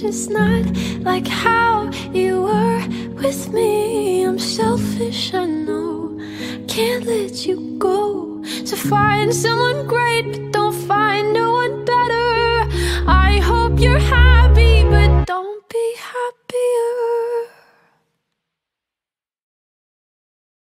just not like how you were with me. I'm selfish, I know. Can't let you go. So find someone great, but don't find a one.